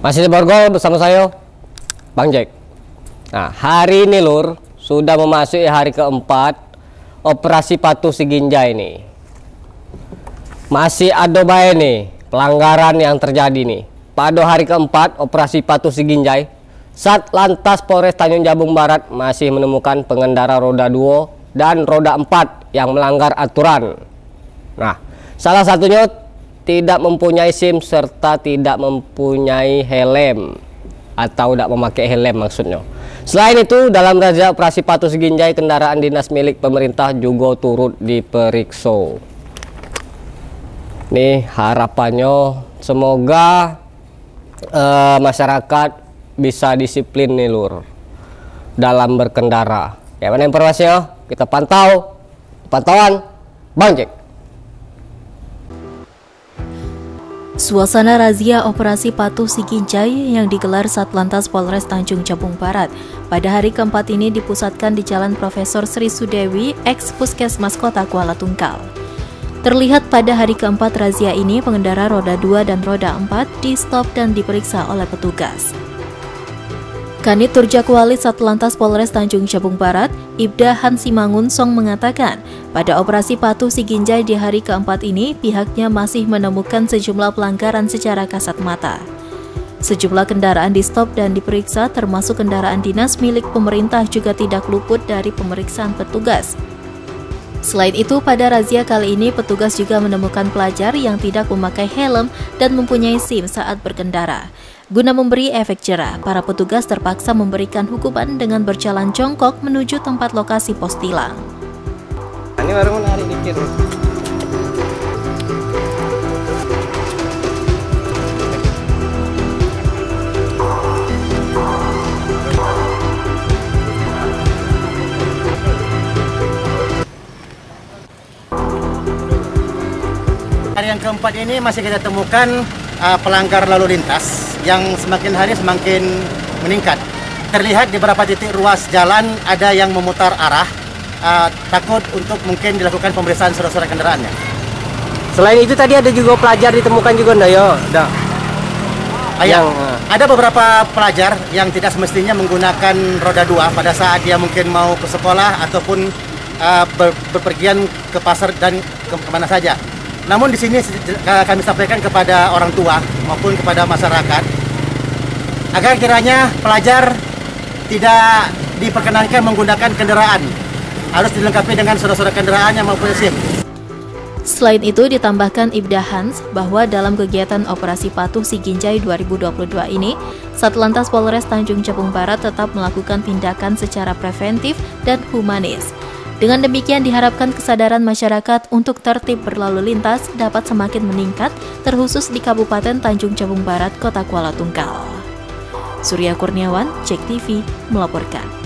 Masih di Borgol bersama saya, Bang Jack. Nah, hari ini Lur, sudah memasuki hari keempat operasi patuh Siginjai ini. Masih ada baik nih pelanggaran yang terjadi nih. Pada hari keempat operasi patuh Siginjai, Sat Lantas Polres Tanjung Jabung Barat masih menemukan pengendara roda 2 dan roda 4 yang melanggar aturan. Nah, salah satunya tidak mempunyai SIM serta tidak mempunyai helm atau tidak memakai helm maksudnya. Selain itu, dalam razia operasi Patuh Ginjai, kendaraan dinas milik pemerintah juga turut diperiksa. Nih harapannya semoga uh, masyarakat bisa disiplin nih lur dalam berkendara. Ya mana informasinya? Kita pantau pantauan Bang. Suasana razia operasi patuh Siginjai yang digelar Satlantas Polres Tanjung Jabung Barat pada hari keempat ini dipusatkan di Jalan Profesor Sri Sudewi, ex Puskesmas Kota Kuala Tungkal. Terlihat pada hari keempat razia ini pengendara roda 2 dan roda 4 di stop dan diperiksa oleh petugas. Kanit Turjakwali Satlantas Polres Tanjung Jabung Barat, Ibda Hansimangun Song mengatakan, pada operasi patuh Siginjai di hari keempat ini, pihaknya masih menemukan sejumlah pelanggaran secara kasat mata. Sejumlah kendaraan di stop dan diperiksa termasuk kendaraan dinas milik pemerintah juga tidak luput dari pemeriksaan petugas. Selain itu, pada razia kali ini petugas juga menemukan pelajar yang tidak memakai helm dan mempunyai SIM saat berkendara. Guna memberi efek jerah, para petugas terpaksa memberikan hukuman dengan berjalan jongkok menuju tempat lokasi pos tilang. Ini baru menarik dikit. Hari yang keempat ini masih kita temukan uh, pelanggar lalu lintas yang semakin hari semakin meningkat. Terlihat di beberapa titik ruas jalan ada yang memutar arah, uh, takut untuk mungkin dilakukan pemeriksaan surat-surat kendaraannya. Selain itu tadi ada juga pelajar ditemukan juga ndak yo? Ndak. Yang, uh, ada beberapa pelajar yang tidak semestinya menggunakan roda dua pada saat dia mungkin mau ke sekolah ataupun uh, ber, berpergian ke pasar dan ke ke mana saja. Namun di sini kami sampaikan kepada orang tua maupun kepada masyarakat agar kiranya pelajar tidak diperkenankan menggunakan kendaraan. Harus dilengkapi dengan surat-surat kendaraannya maupun SIM. Selain itu ditambahkan Ibda Hans bahwa dalam kegiatan Operasi Patuh Siginjai 2022 ini, Satlantas Polres Tanjung Jabung Barat tetap melakukan tindakan secara preventif dan humanis. Dengan demikian diharapkan kesadaran masyarakat untuk tertib berlalu lintas dapat semakin meningkat, terkhusus di Kabupaten Tanjung Jabung Barat, Kota Kuala Tungkal. Surya Kurniawan, Cek TV, melaporkan.